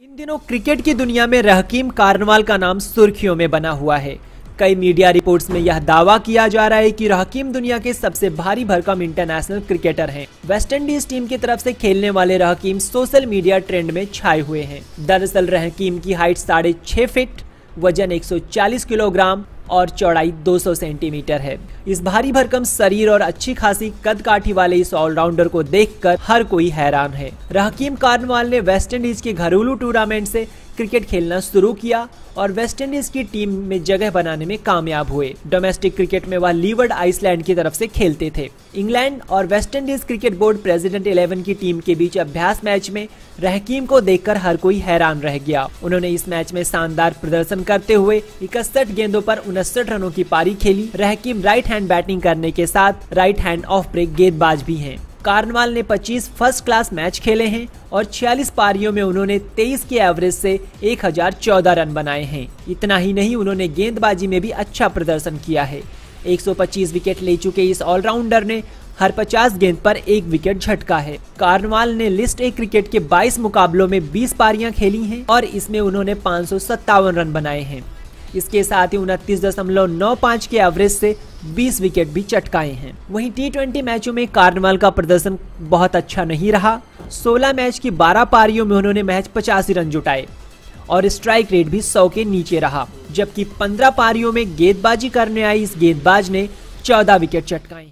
इन दिनों क्रिकेट की दुनिया में रहकीम कार्नवाल का नाम सुर्खियों में बना हुआ है कई मीडिया रिपोर्ट्स में यह दावा किया जा रहा है कि रहकीम दुनिया के सबसे भारी भरकम इंटरनेशनल क्रिकेटर हैं। वेस्टइंडीज टीम की तरफ़ से खेलने वाले रहकीम सोशल मीडिया ट्रेंड में छाए हुए हैं दरअसल रहकीम की हाइट साढ़े छह फीट, वज़न 140 किलोग्राम और चौड़ाई 200 सेंटीमीटर है। इस भारी भरकम शरीर और अच्छी खासी कद काठी वाले इस ऑलराउंडर को देखकर हर कोई हैरान है। रहकीम कार्नवाल ने वेस्ट इंडीज के घरेलू टूर्नामेंट से क्रिकेट खेलना शुरू किया और वेस्टइंडीज की टीम में जगह बनाने में कामयाब हुए। डोमेस्टिक क्रिकेट में वह लीवर्ड आइसलैंड की तरफ़ से खेलते थे। इंग्लैंड और West Indies cricket board president eleven की टीम के बीच अभ्यास मैच में रहकीम को देखकर हर कोई हैरान रह गया। उन्होंने इस मैच में शानदार प्रदर्शन करते हुए इकसठ गेंदों पर उनसठ रनों की पारी खेली। रहकीम राइट हैंड बैटिंग करने के साथ राइट हैंड ऑफ़ ब्रेक गेंदबाज भी हैं। कार्नवाल ने 25 फ़र्स्ट क्लास मैच खेले हैं और 46 पारियों में उन्होंने 23 के एवरेज से 1014 रन बनाए हैं। इतना ही नहीं, उन्होंने गेंदबाजी में भी अच्छा प्रदर्शन किया है। 125 विकेट ले चुके इस ऑलराउंडर ने, हर 50 गेंद पर एक विकेट झटका है। कार्नवाल ने लिस्ट ए क्रिकेट के 22 मुकाबलों में 20 पारियाँ खेली हैं और इसमें उन्होंने पाँच सौ सत्तावन रन बनाए हैं। इसके साथ ही उनतीस दशमलव नौ पाँच के एवरेज से 20 विकेट भी चटकाए हैं। वहीं टी मैचों में कार्नवाल का प्रदर्शन बहुत अच्छा नहीं रहा। 16 मैच की 12 पारियों में उन्होंने मैच पचासी रन जुटाए और स्ट्राइक रेट भी 100 के नीचे रहा, जबकि 15 पारियों में गेंदबाजी करने आई इस गेंदबाज ने 14 विकेट चटकाए